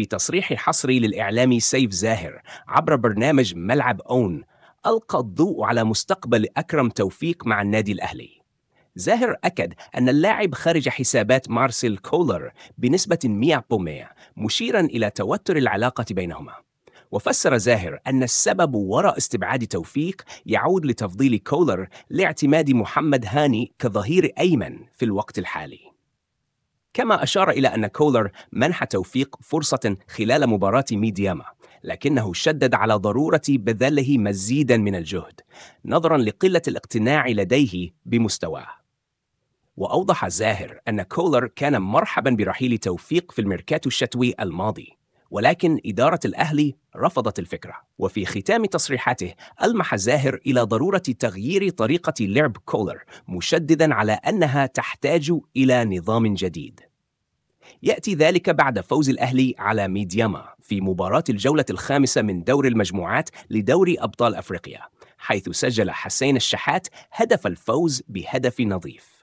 في تصريح حصري للإعلامي سيف زاهر عبر برنامج ملعب أون ألقى الضوء على مستقبل أكرم توفيق مع النادي الأهلي. زاهر أكد أن اللاعب خارج حسابات مارسيل كولر بنسبة 100% مشيرا إلى توتر العلاقة بينهما. وفسر زاهر أن السبب وراء استبعاد توفيق يعود لتفضيل كولر لاعتماد محمد هاني كظهير أيمن في الوقت الحالي. كما أشار إلى أن كولر منح توفيق فرصة خلال مباراة ميدياما لكنه شدد على ضرورة بذله مزيدا من الجهد نظرا لقلة الاقتناع لديه بمستواه. وأوضح زاهر أن كولر كان مرحبا برحيل توفيق في الميركاتو الشتوي الماضي. ولكن إدارة الأهلي رفضت الفكرة. وفي ختام تصريحاته ألمح زاهر إلى ضرورة تغيير طريقة لعب كولر مشددا على أنها تحتاج إلى نظام جديد. يأتي ذلك بعد فوز الأهلي على ميدياما في مباراة الجولة الخامسة من دور المجموعات لدوري أبطال أفريقيا حيث سجل حسين الشحات هدف الفوز بهدف نظيف.